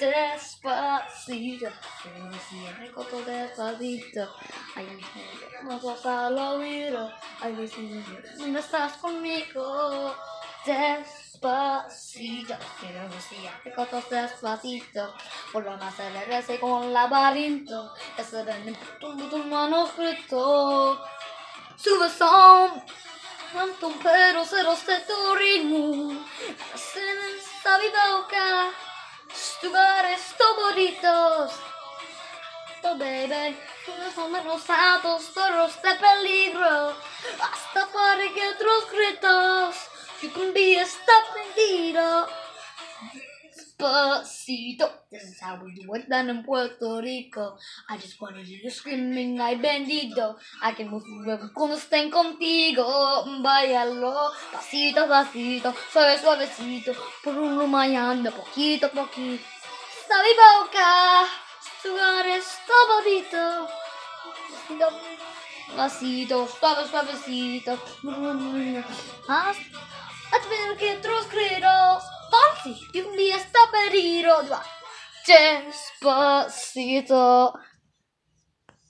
Despacito, pero siempre corto despacito. Ay, no cosa al oído. Ay, no estás conmigo. Despacito, pero no siempre corto despacito. Por lo más acelerarse con un laberinto. Ese de tu, tu manuscrito. Sube son. Quanto pero cero se lugares favoritos. Oh baby, son menos altos, todos de peligro. Hasta para que otros gritos. Be a stop vendido. Despacito. This is how we do it down in Puerto Rico. I just wanna hear you screaming, ay bendito. I can move you cuando estén contigo. Váyalo, pasito, pasito, suave, suavecito. Por uno mayando, poquito a poquito. Hasta mi boca, lugares favorito. Pasito, suave, suavecito. Hasta ver que gritos. Fancy, you can be a stop Despacito.